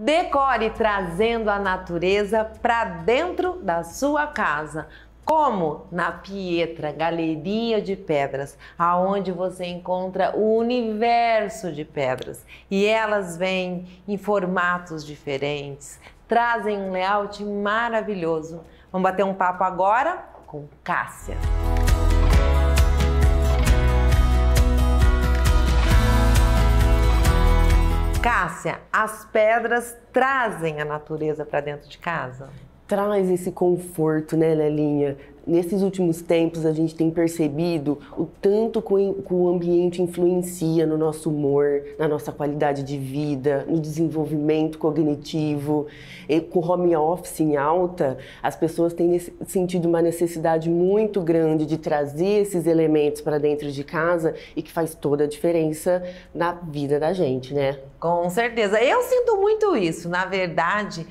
Decore trazendo a natureza para dentro da sua casa. Como na Pietra Galeria de Pedras, aonde você encontra o universo de pedras. E elas vêm em formatos diferentes, trazem um layout maravilhoso. Vamos bater um papo agora com Cássia. As pedras trazem a natureza para dentro de casa? Traz esse conforto, né, Lelinha? Nesses últimos tempos, a gente tem percebido o tanto que o ambiente influencia no nosso humor, na nossa qualidade de vida, no desenvolvimento cognitivo. E com o home office em alta, as pessoas têm sentido uma necessidade muito grande de trazer esses elementos para dentro de casa e que faz toda a diferença na vida da gente, né? Com certeza. Eu sinto muito isso. Na verdade,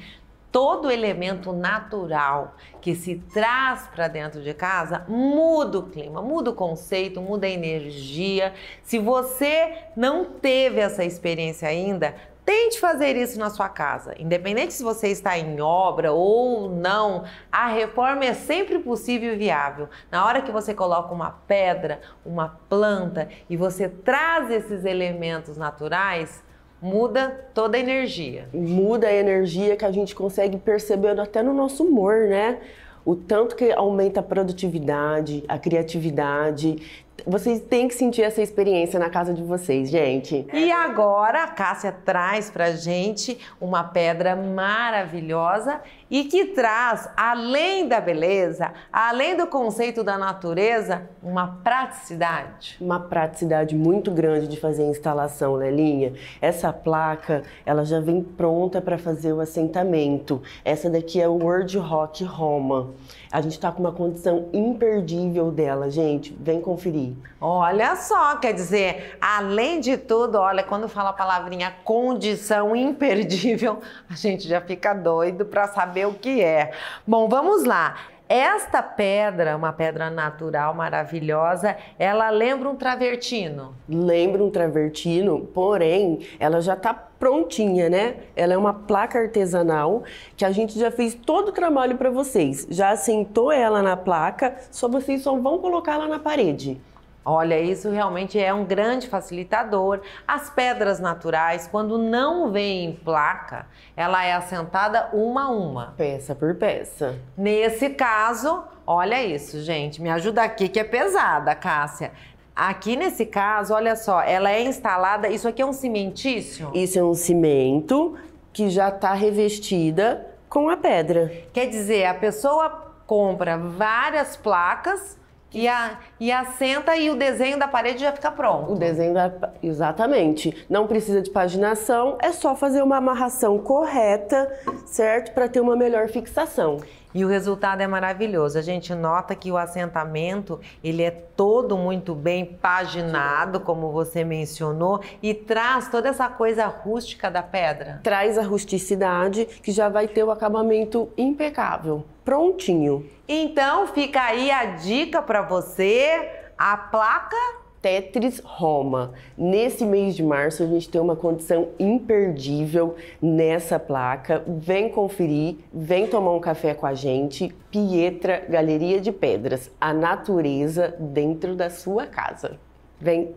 todo elemento natural que se traz para dentro de casa muda o clima, muda o conceito, muda a energia. Se você não teve essa experiência ainda, Tente fazer isso na sua casa. Independente se você está em obra ou não, a reforma é sempre possível e viável. Na hora que você coloca uma pedra, uma planta e você traz esses elementos naturais, muda toda a energia. Muda a energia que a gente consegue perceber até no nosso humor, né? O tanto que aumenta a produtividade, a criatividade, vocês têm que sentir essa experiência na casa de vocês, gente. E agora a Cássia traz pra gente uma pedra maravilhosa e que traz, além da beleza, além do conceito da natureza, uma praticidade. Uma praticidade muito grande de fazer a instalação, Lelinha. Né, Essa placa, ela já vem pronta para fazer o assentamento. Essa daqui é o World Rock Roma. A gente está com uma condição imperdível dela, gente. Vem conferir. Olha só, quer dizer, além de tudo, olha, quando fala a palavrinha condição imperdível, a gente já fica doido para saber o que é. Bom, vamos lá. Esta pedra, uma pedra natural maravilhosa, ela lembra um travertino? Lembra um travertino, porém, ela já está prontinha, né? Ela é uma placa artesanal que a gente já fez todo o trabalho para vocês. Já assentou ela na placa, só vocês só vão colocar ela na parede. Olha, isso realmente é um grande facilitador. As pedras naturais, quando não vem em placa, ela é assentada uma a uma. Peça por peça. Nesse caso, olha isso, gente. Me ajuda aqui que é pesada, Cássia. Aqui nesse caso, olha só, ela é instalada. Isso aqui é um cimentício? Isso é um cimento que já está revestida com a pedra. Quer dizer, a pessoa compra várias placas e, a, e assenta e o desenho da parede já fica pronto. O desenho da, exatamente. Não precisa de paginação, é só fazer uma amarração correta, certo? Para ter uma melhor fixação. E o resultado é maravilhoso. A gente nota que o assentamento, ele é todo muito bem paginado, como você mencionou, e traz toda essa coisa rústica da pedra. Traz a rusticidade que já vai ter o acabamento impecável, prontinho. Então fica aí a dica para você, a placa Tetris Roma. Nesse mês de março, a gente tem uma condição imperdível nessa placa. Vem conferir, vem tomar um café com a gente. Pietra Galeria de Pedras, a natureza dentro da sua casa. Vem